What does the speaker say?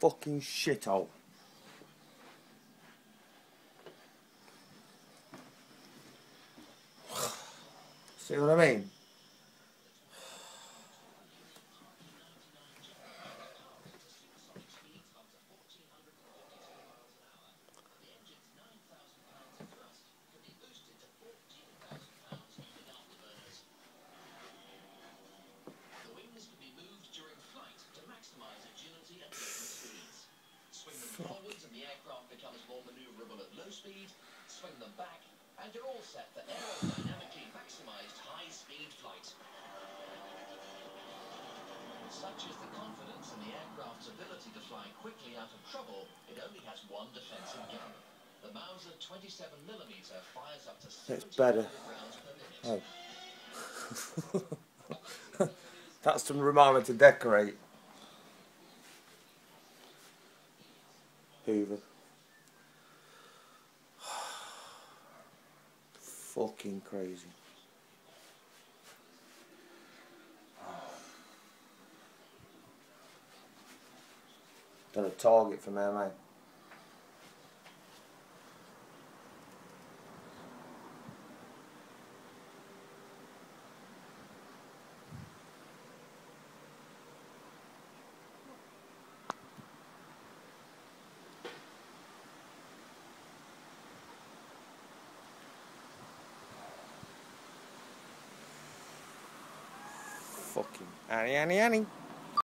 fucking shithole. See what I mean? Speed, swing them back, and you're all set for aerodynamically maximised high-speed flight. Such is the confidence in the aircraft's ability to fly quickly out of trouble, it only has one defensive gun. The Mauser 27mm fires up to It's better. rounds per minute. Oh. That's some Romana to decorate. Hoover. Fucking crazy. Done a target for me, mate. Fucking Annie, Annie, Annie.